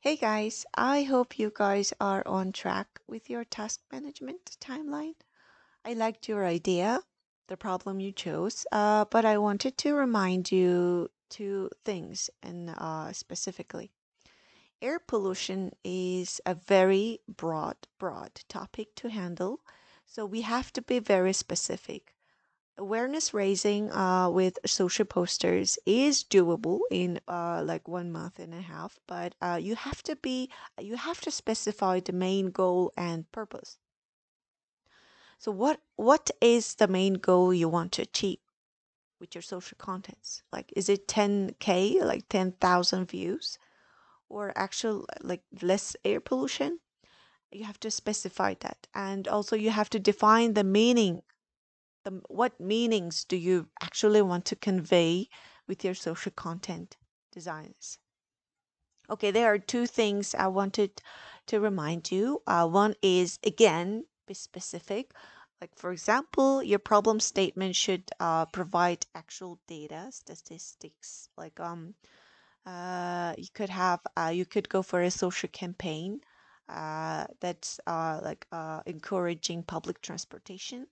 Hey guys, I hope you guys are on track with your task management timeline. I liked your idea, the problem you chose, uh, but I wanted to remind you two things and uh, specifically. Air pollution is a very broad, broad topic to handle, so we have to be very specific awareness raising uh, with social posters is doable in uh, like one month and a half but uh, you have to be you have to specify the main goal and purpose. So what what is the main goal you want to achieve with your social contents? Like is it 10k like 10,000 views or actual like less air pollution? You have to specify that and also you have to define the meaning what meanings do you actually want to convey with your social content designs? Okay there are two things i wanted to remind you. Uh, one is again be specific. Like for example your problem statement should uh, provide actual data statistics like um uh, you could have uh, you could go for a social campaign uh, that's uh, like uh, encouraging public transportation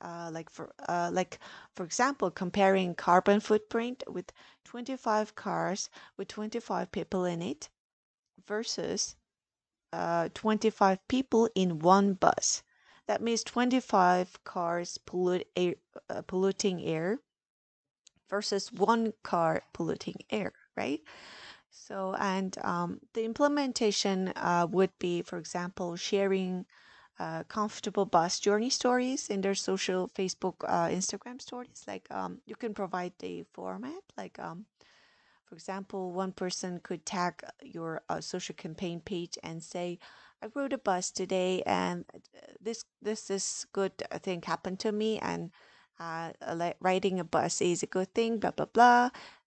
uh, like for uh, like for example comparing carbon footprint with 25 cars with 25 people in it versus uh, 25 people in one bus. That means 25 cars pollute air, uh, polluting air versus one car polluting air right? So and um, the implementation uh, would be for example sharing uh, comfortable bus journey stories in their social Facebook, uh, Instagram stories. Like um, you can provide the format. Like um, for example, one person could tag your uh, social campaign page and say, "I rode a bus today, and uh, this this is good thing happened to me, and uh, riding a bus is a good thing." Blah blah blah.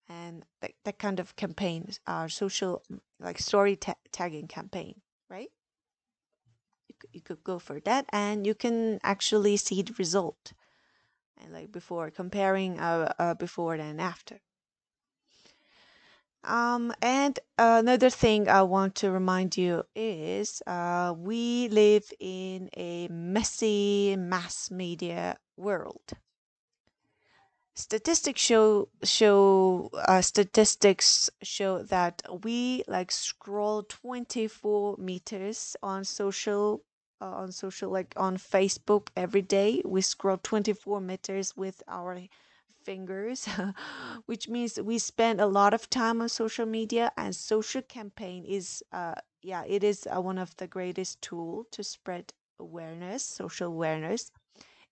And that, that kind of campaigns are social, like story ta- tagging campaign? You could go for that and you can actually see the result and like before comparing uh, uh before and after. Um and another thing i want to remind you is uh we live in a messy mass media world. Statistics show show uh, statistics show that we like scroll 24 meters on social uh, on social like on facebook every day. We scroll 24 meters with our fingers which means we spend a lot of time on social media and social campaign is uh yeah it is uh, one of the greatest tool to spread awareness social awareness.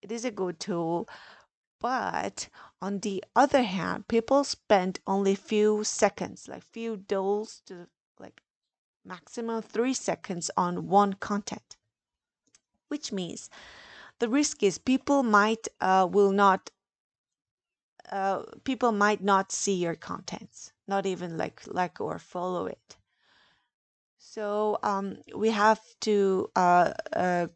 It is a good tool but on the other hand, people spend only few seconds, like few dollars to like maximum three seconds on one content, which means the risk is people might uh, will not uh, people might not see your contents, not even like like or follow it. So um, we have to uh, uh,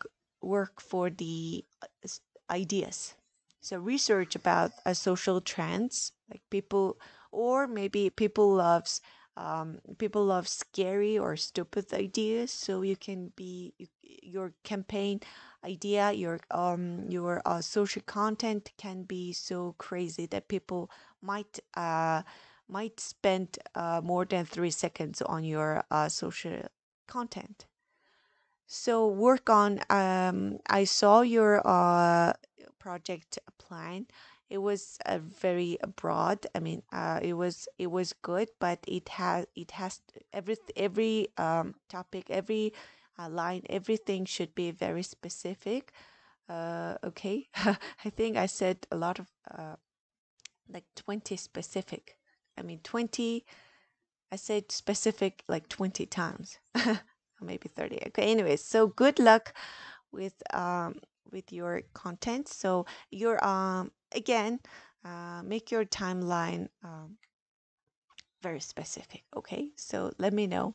work for the uh, ideas so research about uh, social trends, like people, or maybe people loves um, people love scary or stupid ideas. So you can be your campaign idea, your um your uh, social content can be so crazy that people might uh might spend uh, more than three seconds on your uh, social content. So work on. Um, I saw your uh, project plan. It was a very broad. I mean, uh, it was it was good, but it has it has every every um, topic, every uh, line, everything should be very specific. Uh, okay, I think I said a lot of uh, like twenty specific. I mean, twenty. I said specific like twenty times. maybe 30 okay anyways so good luck with um with your content so your um again uh, make your timeline um, very specific okay? So let me know